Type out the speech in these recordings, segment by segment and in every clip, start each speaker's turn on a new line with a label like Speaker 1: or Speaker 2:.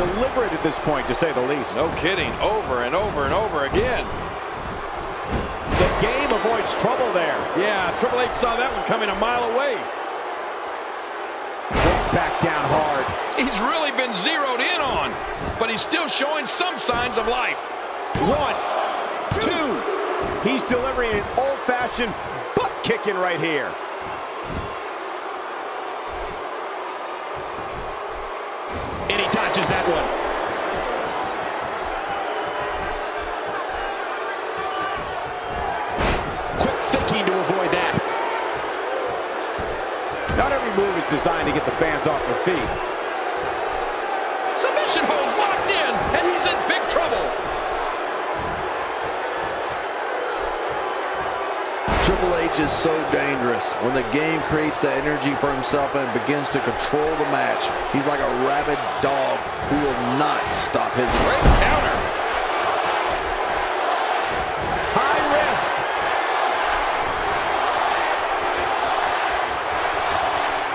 Speaker 1: deliberate at this point, to say the least.
Speaker 2: No kidding. Over and over and over again.
Speaker 1: The game avoids trouble there.
Speaker 2: Yeah, Triple H saw that one coming a mile away.
Speaker 1: Back down hard.
Speaker 2: He's really been zeroed in on, but he's still showing some signs of life.
Speaker 1: One, two. He's delivering an old-fashioned butt kicking right here.
Speaker 3: And he dodges that one. Quick thinking to avoid that.
Speaker 1: Not every move is designed to get the fans off their feet.
Speaker 2: Submission holds locked in, and he's in big trouble.
Speaker 4: Triple H is so dangerous. When the game creates that energy for himself and begins to control the match, he's like a rabid dog who will not stop his
Speaker 2: Great counter.
Speaker 1: High risk.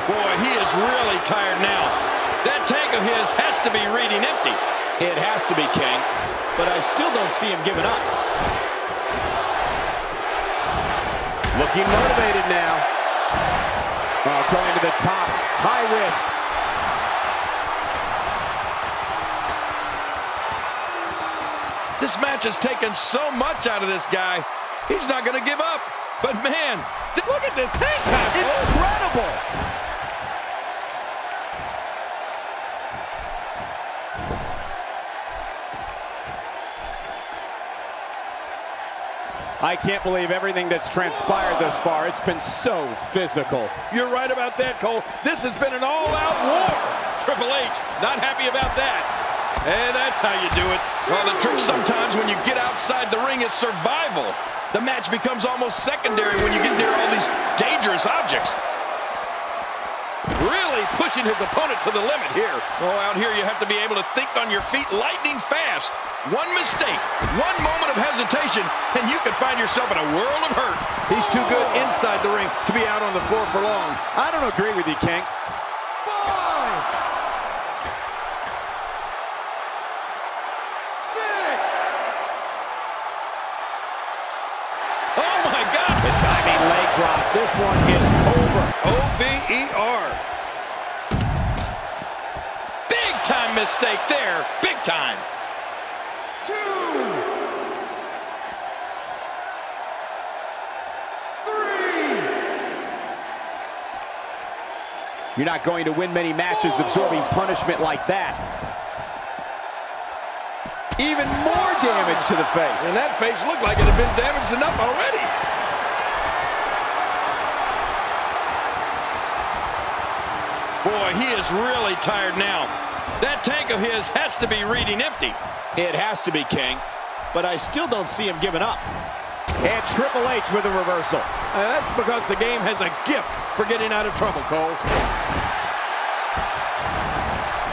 Speaker 2: Boy, he is really tired now. That tank of his has to be reading empty.
Speaker 3: It has to be, King. But I still don't see him giving up.
Speaker 1: Looking motivated now. Oh, going to the top. High risk.
Speaker 2: This match has taken so much out of this guy. He's not going to give up. But man, look at this hang time.
Speaker 1: Incredible. I can't believe everything that's transpired thus far. It's been so physical.
Speaker 2: You're right about that, Cole. This has been an all-out war. Triple H, not happy about that. And that's how you do it. Well, the trick sometimes when you get outside the ring is survival. The match becomes almost secondary when you get near all these dangerous objects. Really pushing his opponent to the limit here. Oh, out here you have to be able to think on your feet lightning fast. One mistake, one moment of hesitation, and you could find yourself in a world of hurt. He's too good inside the ring to be out on the floor for long.
Speaker 1: I don't agree with you, King.
Speaker 5: Five. Six.
Speaker 2: Oh, my God.
Speaker 1: The diving leg drop. This one is over.
Speaker 2: O-V-E-R. Mistake there. Big time.
Speaker 5: Two. Three.
Speaker 1: You're not going to win many matches absorbing punishment like that. Even more damage to the face.
Speaker 2: And that face looked like it had been damaged enough already. Boy, he is really tired now. That tank of his has to be reading empty.
Speaker 3: It has to be, King. But I still don't see him giving up.
Speaker 1: And Triple H with a reversal.
Speaker 2: Uh, that's because the game has a gift for getting out of trouble, Cole.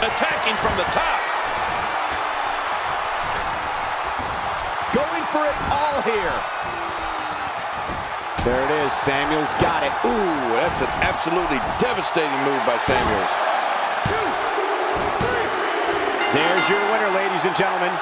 Speaker 2: Attacking from the top.
Speaker 1: Going for it all here. There it is. Samuels got it.
Speaker 2: Ooh, that's an absolutely devastating move by Samuels.
Speaker 1: There's your winner, ladies and gentlemen.